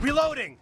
Reloading!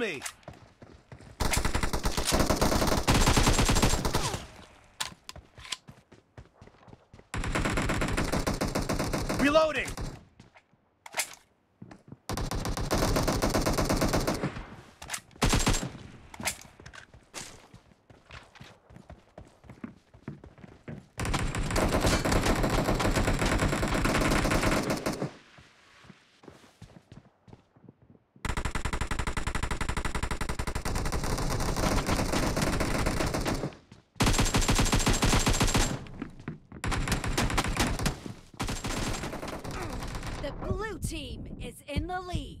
Me! Reloading! The blue team is in the lead.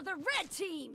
for the red team!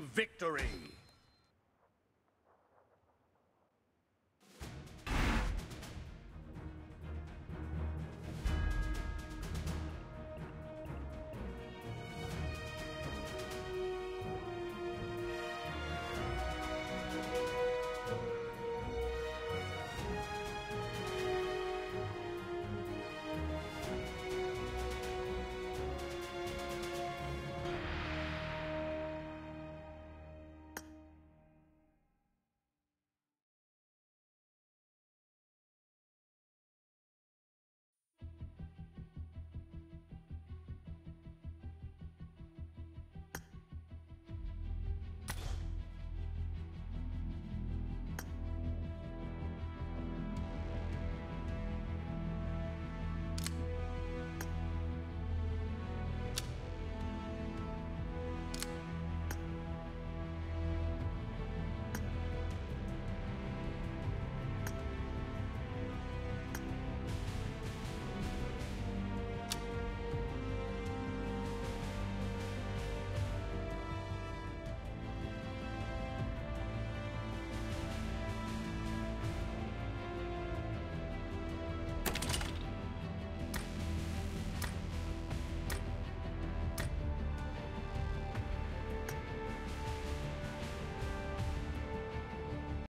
victory.